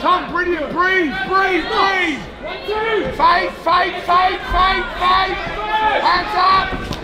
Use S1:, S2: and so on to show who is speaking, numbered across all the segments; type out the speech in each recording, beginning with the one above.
S1: Tom, breathe, breathe, breathe, breathe. Fight, fight, fight, fight, fight. Hands up.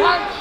S2: 欢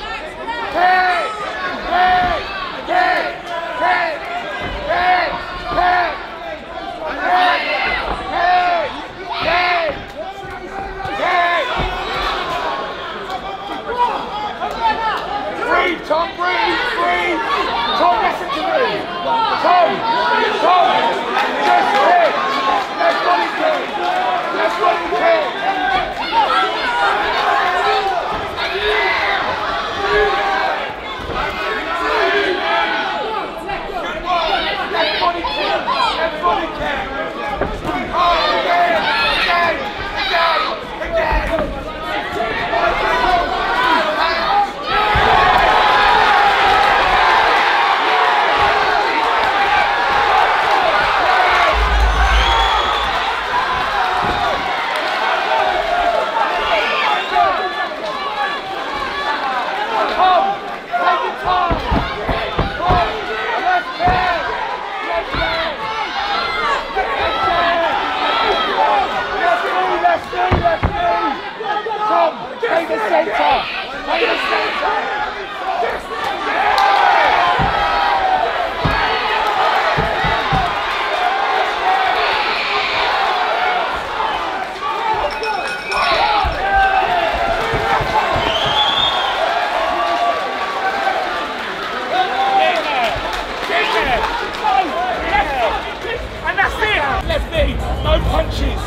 S2: straight, no punches.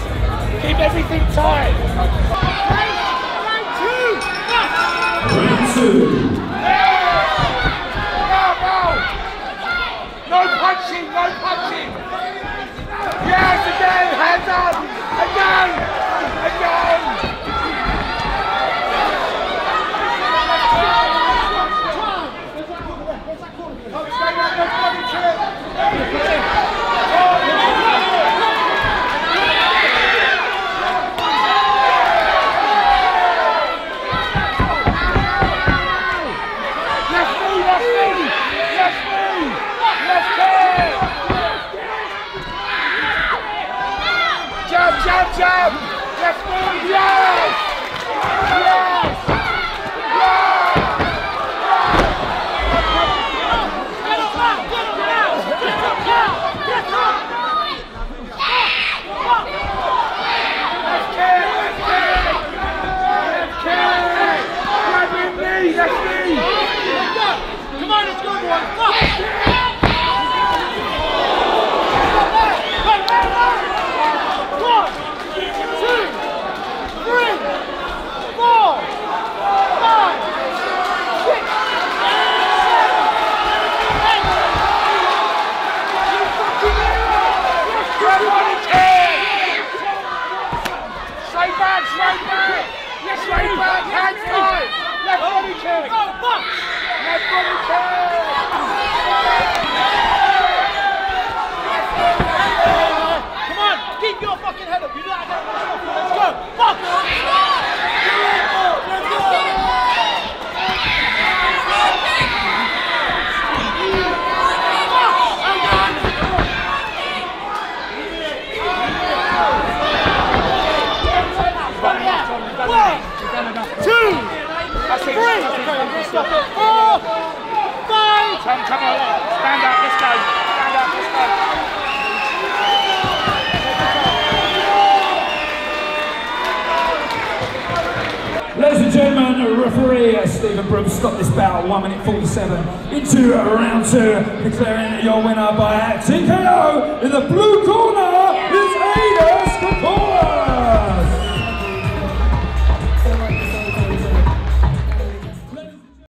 S2: Keep everything tight.
S3: Round two.
S1: Round two.
S2: Stop.
S3: Ladies and gentlemen, referee uh, Stephen Brooks stopped this bout at 1 minute 47 into round two, declaring your winner by TKO in the blue corner.